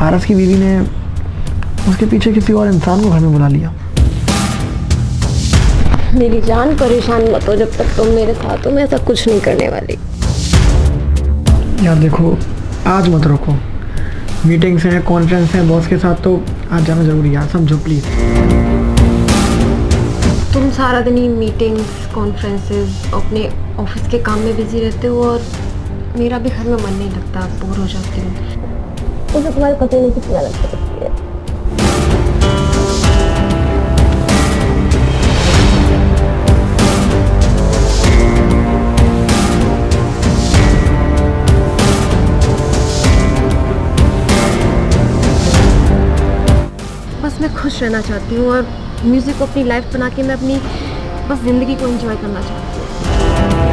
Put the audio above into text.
पारस की बीवी ने उसके पीछे किसी और इंसान को घर में बुला लिया। मेरी जान परेशान मत हो जब तक तुम मेरे साथ हो मैं ऐसा कुछ नहीं करने वाली। यार देखो आज मत रोको। मीटिंग्स हैं कॉन्फ्रेंस हैं बॉस के साथ तो आज जाना ज़रूरी यार समझो प्लीज़ तुम सारा दिन ही मीटिंग्स कॉन्फ्रेंसेस अपने ऑफ़िस के काम में बिज़ी रहते हो और मेरा भी घर में मन नहीं लगता बोर हो जाती हूँ। मुझे तुम्हारी पति कितनी अलग लगती है बस मैं खुश रहना चाहती हूँ और म्यूज़िक को अपनी लाइफ बना के मैं अपनी बस ज़िंदगी को एंजॉय करना चाहती हूँ।